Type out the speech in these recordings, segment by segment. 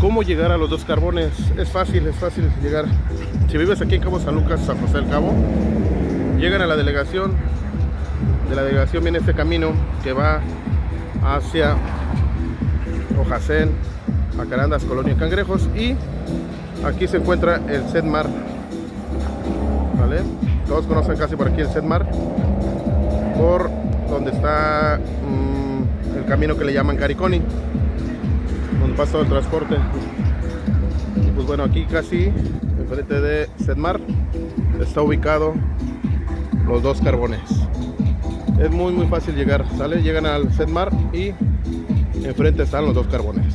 ¿Cómo llegar a los dos carbones? Es fácil, es fácil llegar. Si vives aquí en Cabo San Lucas, San José del Cabo, llegan a la delegación. De la delegación viene este camino que va hacia Ojacén, Macarandas, Colonia Cangrejos y aquí se encuentra el Sedmar. ¿Vale? Todos conocen casi por aquí el Sedmar. Por donde está mmm, el camino que le llaman Cariconi donde pasa todo el transporte. Y pues bueno aquí casi enfrente de Sedmar está ubicado los dos carbones. Es muy muy fácil llegar sale llegan al Sedmar y enfrente están los dos carbones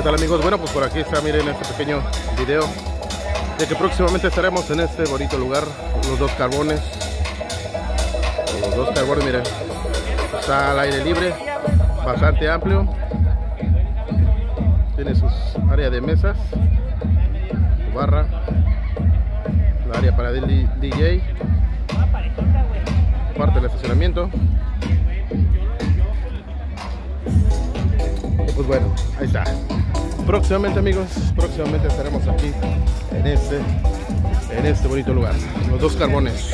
¿Qué tal amigos? Bueno, pues por aquí está, miren este pequeño video de que próximamente estaremos en este bonito lugar, los dos carbones. Los dos carbones, miren, está al aire libre, bastante amplio. Tiene sus áreas de mesas, su barra, la área para el DJ, parte del estacionamiento. Pues bueno, ahí está. Próximamente amigos próximamente estaremos aquí en este en este bonito lugar los dos carbones